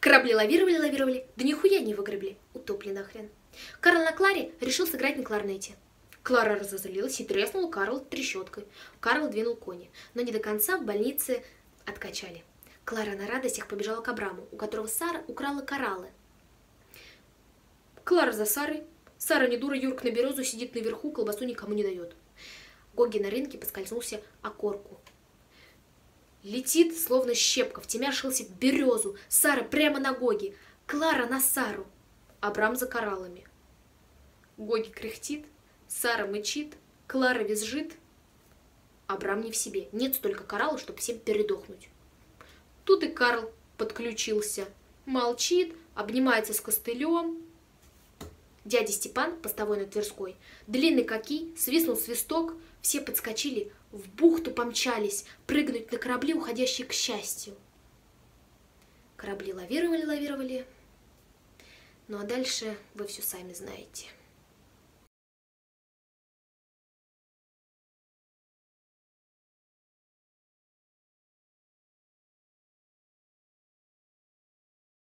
Корабли лавировали, лавировали, да нихуя не выгребли. Утопли нахрен. Карл на Кларе решил сыграть на кларнете. Клара разозлилась и треснула Карл трещоткой. Карл двинул кони, но не до конца в больнице откачали. Клара на радостях побежала к Абраму, у которого Сара украла кораллы. Клара за Сарой. Сара не дура, Юрк на березу сидит наверху, колбасу никому не дает. Гоги на рынке поскользнулся о корку. Летит, словно щепка, втемяшился в березу. Сара прямо на Гоги. Клара на Сару. Абрам за кораллами. Гоги кряхтит, Сара мычит, Клара визжит. Абрам не в себе. Нет столько коралла, чтобы всем передохнуть. Тут и Карл подключился. Молчит, обнимается с костылем. Дядя Степан, постовой на Тверской, длинный каки, свистнул свисток, все подскочили, в бухту помчались, прыгнуть на корабли, уходящие к счастью. Корабли лавировали, лавировали. Ну а дальше вы все сами знаете.